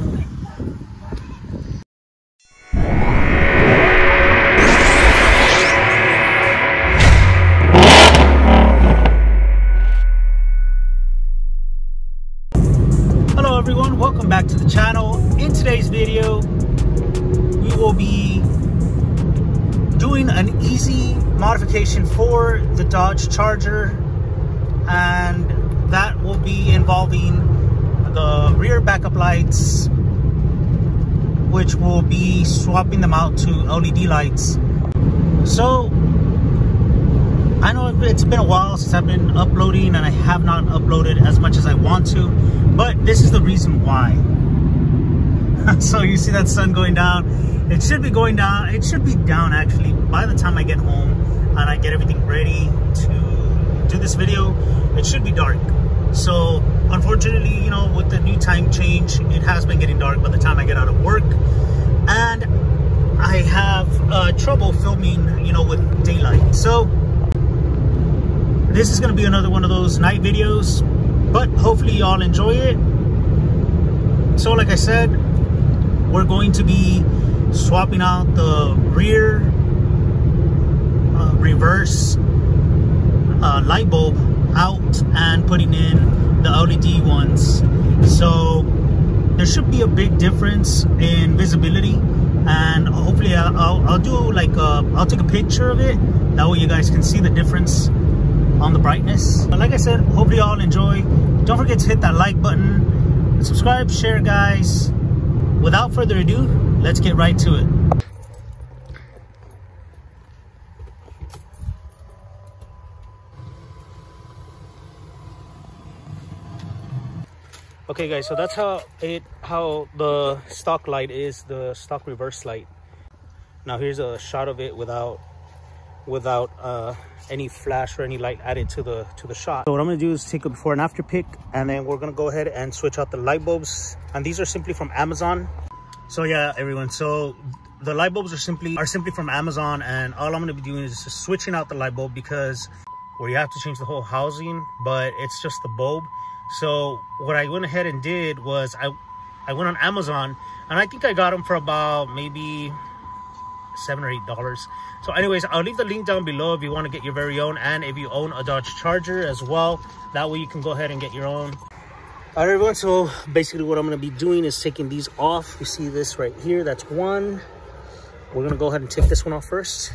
Hello everyone, welcome back to the channel. In today's video, we will be doing an easy modification for the Dodge Charger and that will be involving rear backup lights which will be swapping them out to LED lights. So I know it's been a while since I've been uploading and I have not uploaded as much as I want to, but this is the reason why. so you see that sun going down. It should be going down. It should be down actually by the time I get home and I get everything ready to do this video. It should be dark. So unfortunately, you know, with the new time change, it has been getting dark by the time I get out of work. And I have uh, trouble filming, you know, with daylight. So this is going to be another one of those night videos, but hopefully y'all enjoy it. So like I said, we're going to be swapping out the rear uh, reverse uh, light bulb out and putting in the LED ones. So there should be a big difference in visibility and hopefully I'll, I'll, I'll do like I'll take a picture of it. That way you guys can see the difference on the brightness. But like I said, hopefully y'all enjoy. Don't forget to hit that like button, subscribe, share guys. Without further ado, let's get right to it. Okay guys, so that's how it how the stock light is, the stock reverse light. Now here's a shot of it without without uh, any flash or any light added to the to the shot. So what I'm gonna do is take a before and after pic and then we're gonna go ahead and switch out the light bulbs. And these are simply from Amazon. So yeah, everyone, so the light bulbs are simply are simply from Amazon and all I'm gonna be doing is just switching out the light bulb because where you have to change the whole housing, but it's just the bulb. So what I went ahead and did was I I went on Amazon and I think I got them for about maybe seven or eight dollars. So anyways i'll leave the link down below if you want to get your very own and if you own a dodge charger as well. That way you can go ahead and get your own. All right everyone so basically what i'm going to be doing is taking these off. You see this right here that's one. We're going to go ahead and take this one off first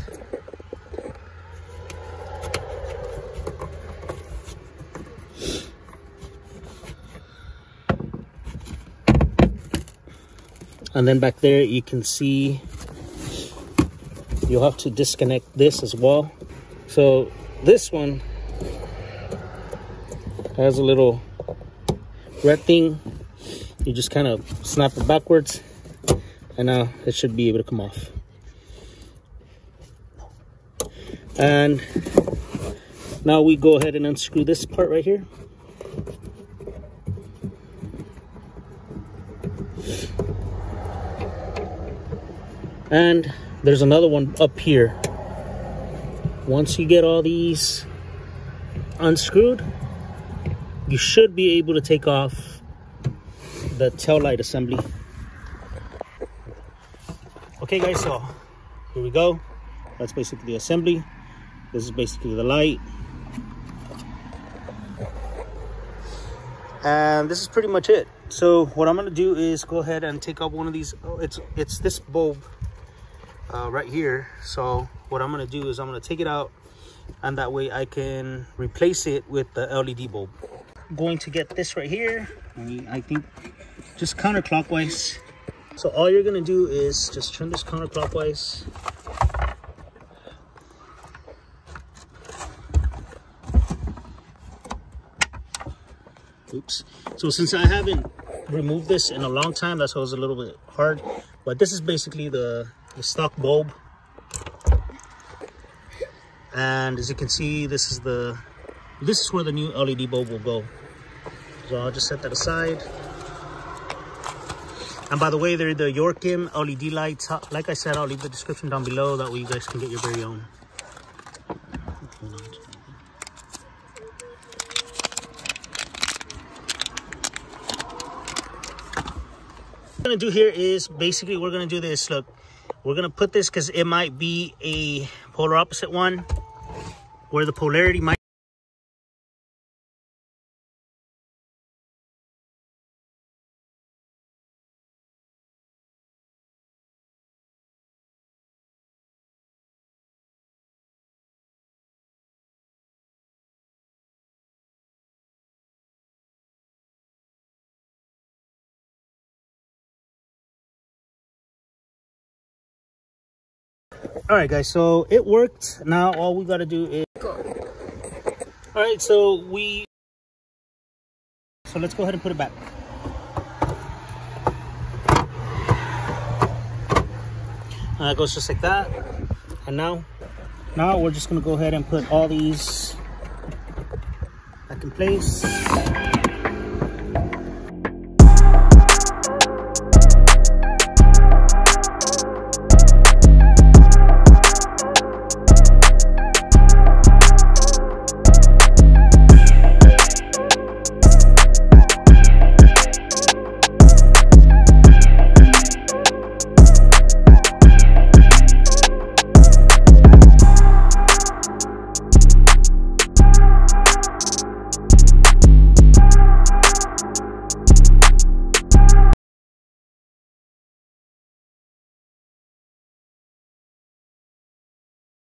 and then back there you can see you'll have to disconnect this as well. So this one has a little red thing. You just kind of snap it backwards and now it should be able to come off. And now we go ahead and unscrew this part right here and there's another one up here. Once you get all these unscrewed you should be able to take off the tail light assembly. Okay guys so here we go. That's basically the assembly. This is basically the light. And this is pretty much it. So what i'm going to do is go ahead and take out one of these. Oh, it's it's this bulb uh, right here. So what i'm to do is i'm to take it out and that way i can replace it with the led bulb. Going to get this right here. I think just counterclockwise. So all you're to do is just turn this counterclockwise. Oops. So since i haven't removed this in a long time that's why it was a little bit hard. But this is basically the the stock bulb. And as you can see this is the this is where the new led bulb will go. So i'll just set that aside. And by the way they're the yorkim led lights. Uh, like i said i'll leave the description down below that way you guys can get your very own. Gonna do here is basically we're gonna do this. Look we're gonna put this because it might be a polar opposite one where the polarity might all right guys so it worked. Now all we got to do is all right so we so let's go ahead and put it back. And that goes just like that. And now now we're just going to go ahead and put all these back in place